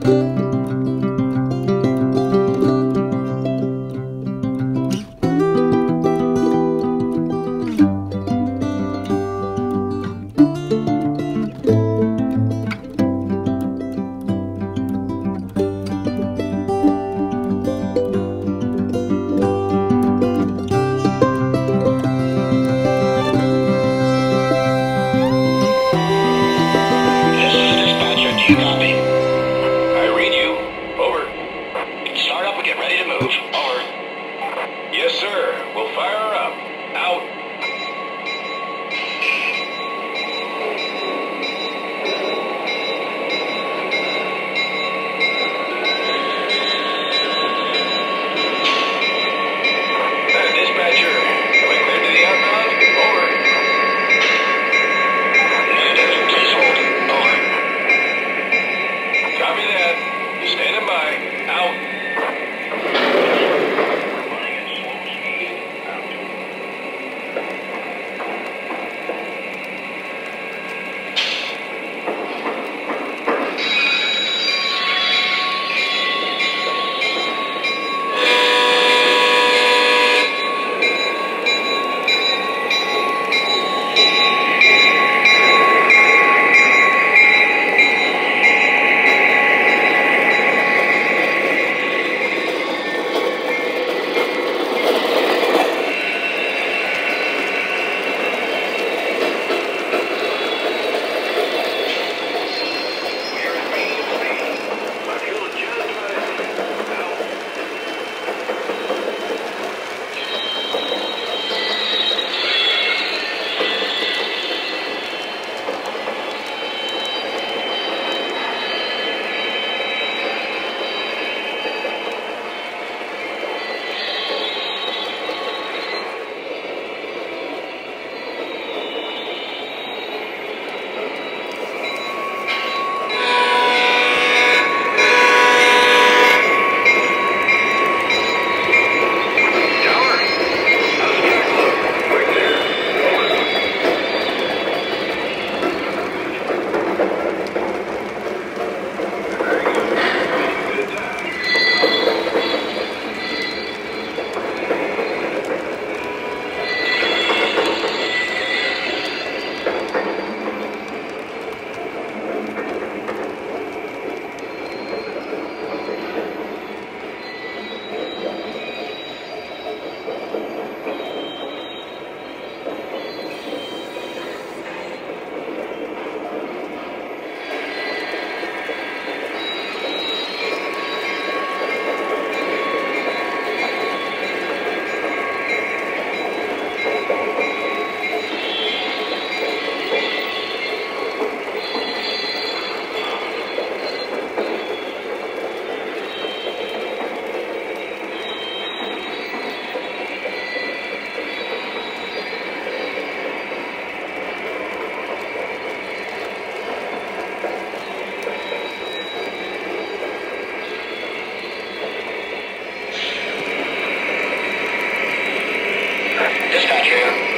This Standing by. Out. you.